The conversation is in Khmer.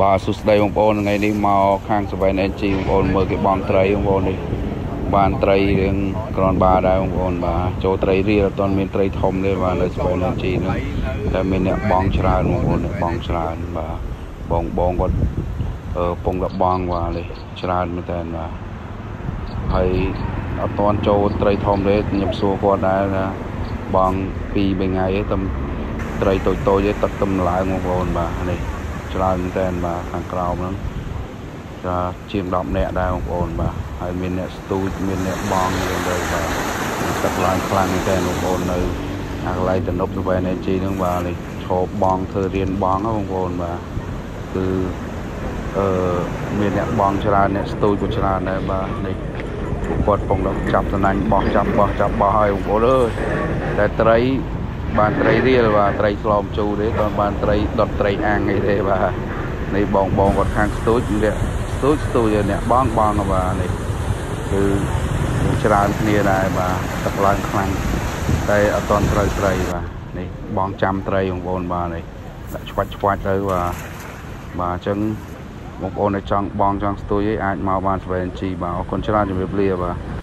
បាទសួស្តីបងប្អូនថ្ងៃនេះមកខាង 7NG បងប្អូនមើលគេបងត្រីបងប្អូននេះបានត្រីរឿងក្រនបាដែរបងប្អូនបាទចូលត្រីរៀលអត់ទាន់មានត្រីធំទេបាទនៅ 7NG ហ្នឹងតែមានអ្នកបងច្រើនបងប្អូនអ្នកបងច្រើនបាទបងបងគាត់អឺពងកបងបាទនេះច្រើនមែនតើបាទហើយអត់ទាន់ចូលត្រីធំទេខ្ញុំសួរគាត់ដែរណាបង2 3ថ្ងៃទេតែត្រីតូចតូចទេទឹកទំឡើងបងប្អូនបាទនេះ ច្រើនមែនតើបាទខាងក្រោមហ្នឹងចាជាង10នាក់ដែរបងប្អូនបាទហើយមានអ្នកស្ទូចមានអ្នកបងយើងទៅបាទទឹកឡើងខ្លាំងមែនតើបងប្អូននៅអាកន្លែងទំនប់ទៅវិញជីហ្នឹងបាទនេះឈប់បងធ្វើរៀនបងបងប្អូនបាទគឺអឺមានអ្នកបងច្រើនអ្នកស្ទូចក៏ច្រើនដែរបាទនេះគាត់ពងដល់ចាប់តំណាញ់បោះចាប់បោះចាប់បោះហើយបងប្អូនអើយតែត្រី បានត្រីរៀលបាទត្រីស្លមជូរទេគាត់បានត្រីដុតត្រីអាំងអីទេបាទនេះបងបងគាត់ខាងស្ទូចនេះស្ទូចស្ទូចអ្នកបងបងបាទនេះគឺច្រើនគ្នាដែរបាទទឹកឡើងខ្លាំងតែអត់តន់ត្រូវត្រីបាទនេះបងចាំត្រីបងប្អូនបាទនេះដាក់ឆ្វាច់ឆ្វាច់ទៅបាទបាទអញ្ចឹងបងប្អូនដែលចង់បងចង់ស្ទួយឯងអាចមកបាន 7G បាទអរគុណច្រើនជម្រាបលាបាទ